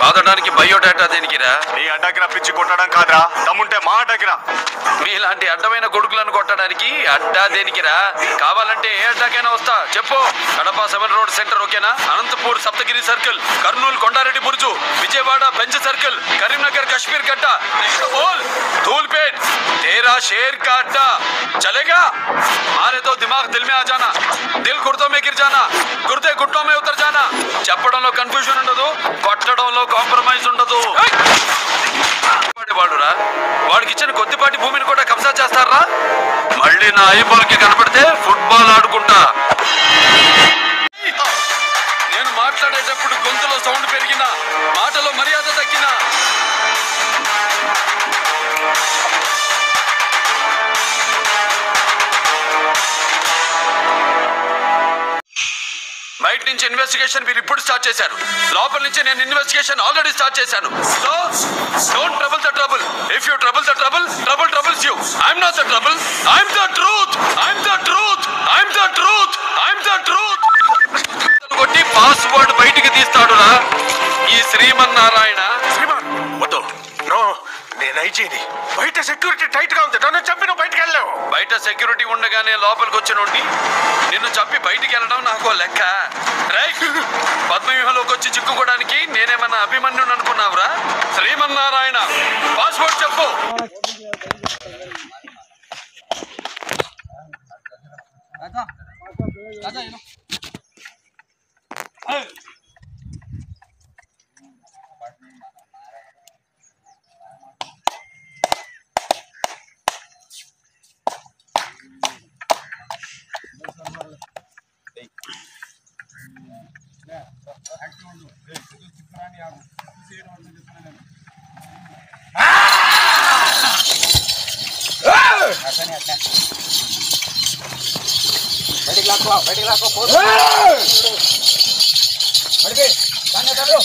కాదడానికి biodata దేనికిరా? నీ అడ్డగిన పిచ్చి కొట్టడం కాదురా. దమ్ముంటే మా అడ్డగిన. మీలాంటి అడ్డమైన కొడుకులను కొట్టడానికి అడ్డా దేనికిరా? కావాలంటే ఏ అడ్డాకైనా వస్తా. చెప్పు. కడప సెవెన్ రోడ్ సెంటర్ ఓకేనా? Anantapur Saptagiri circle. Kurnool Kondareddy Burju. Vijayawada Benz circle. Karimnagar Kashmir Gadda. तेरा शेर का अड्डा चलेगा मारे तो दिमाग दिल में आ जाना दिल गुर्दों में गिर जाना गुर्दे गुट्टों में उतर जाना చెప్పడంలో కన్ఫ్యూజన్ ఉండదు కొట్టడంలో కాంప్రమైజ్ ఉండదు వాడురా వాడికి ఇచ్చిన కొద్దిపాటి భూమిని కూడా కబ్జా చేస్తారా మళ్ళీ నా ఐబాల్ కి కనపడితే ఫుట్బాల్ ఆడుకుంటా బయట నుంచి ఇన్వెస్టిగేషన్ మీరు ఇప్పుడు స్టార్ట్ చేశారు. లోపల నుంచి నేను ఇన్వెస్టిగేషన్ ఆల్రెడీ స్టార్ట్ చేశాను. So don't trouble the trouble if you trouble the trouble trouble troubles you I'm not the trouble I'm the truth I'm the truth I'm the truth I'm the truth కొట్టి password బయటికి తీస్తాడురా. ఈ శ్రీమన్నారాయణ ఐజీని. బయట security టైట్గా ఉంది. నన్ను చంపి నువ్వు బయటకు వెళ్ళావు బయట సెక్యూరిటీ ఉండగానే లోపలికి వచ్చినోడిని. నిన్ను చంపి బయటికి వెళ్ళడం నాకు లెక్క. రైట్. పద్మవ్యూహంలోకి వచ్చి చిక్కుకోవడానికి నేనేమన్నా అభిమన్యుని అనుకున్నావురా? శ్రీమన్నారాయణ పాస్పోర్ట్ చెప్పు. ada. Balik lah kau, balik lah kau. Balik, sana taruh.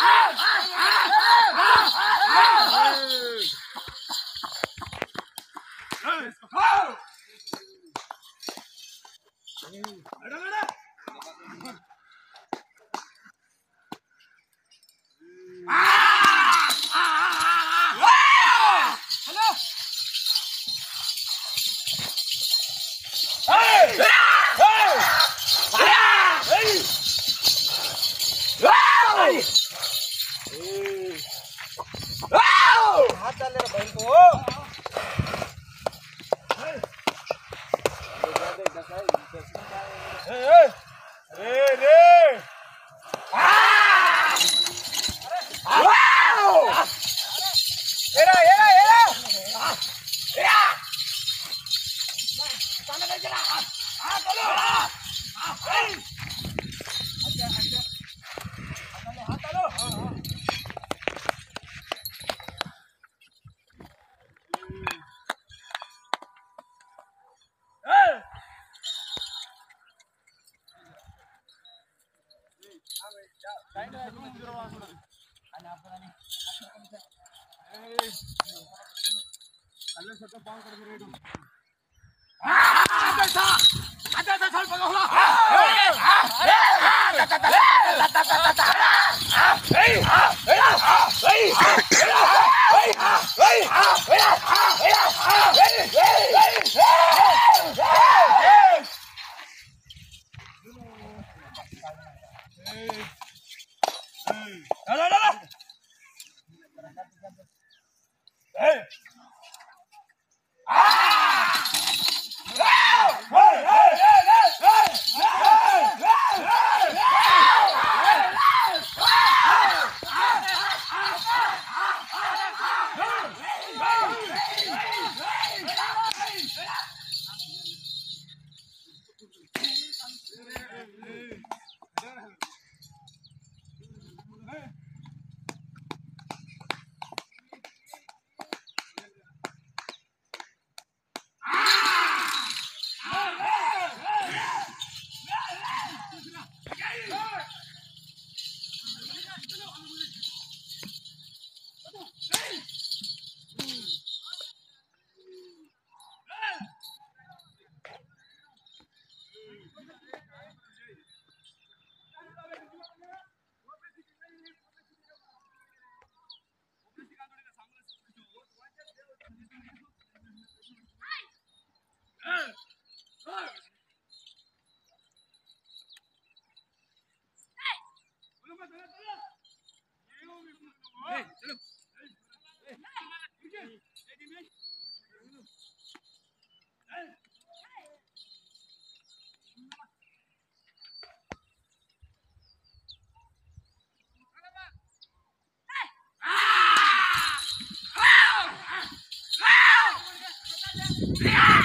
out! ಅಲ್ಲೇ ಸ್ವಲ್ಪ ಪಾವು ಕೊಡ್ತೀರಿ Hey! Hey! Ja!